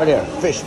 Right fish.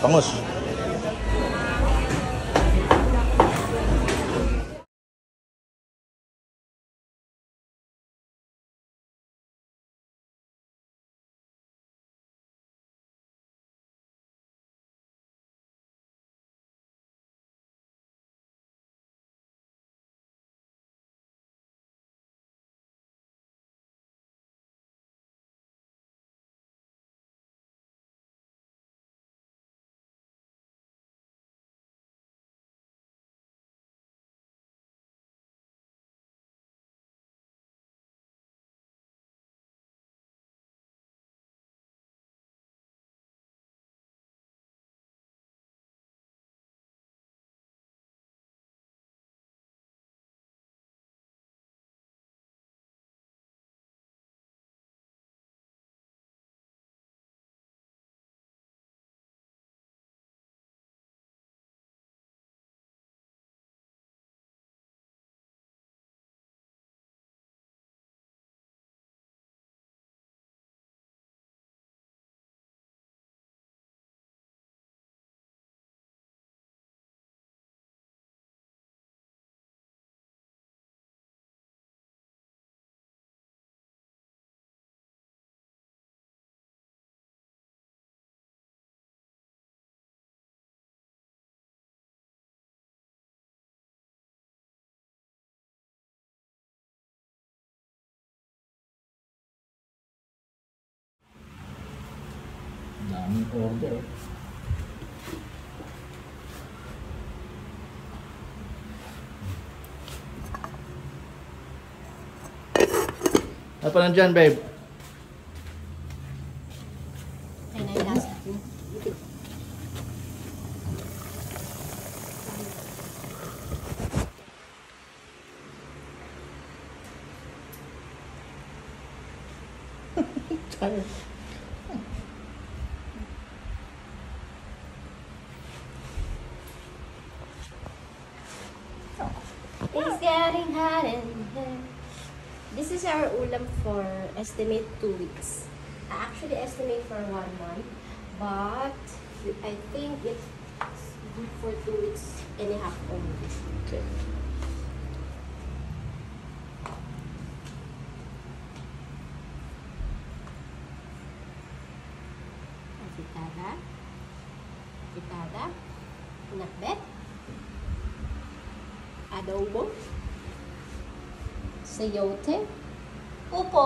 Daming order. Ano pa nandyan, babe? Ay, getting hot in here. This is our ulam for estimate two weeks. I actually estimate for one month, but I think it's good for two weeks and a half only. Okay. Afitada, afitada, pinakbet, adobo, sayote, upo.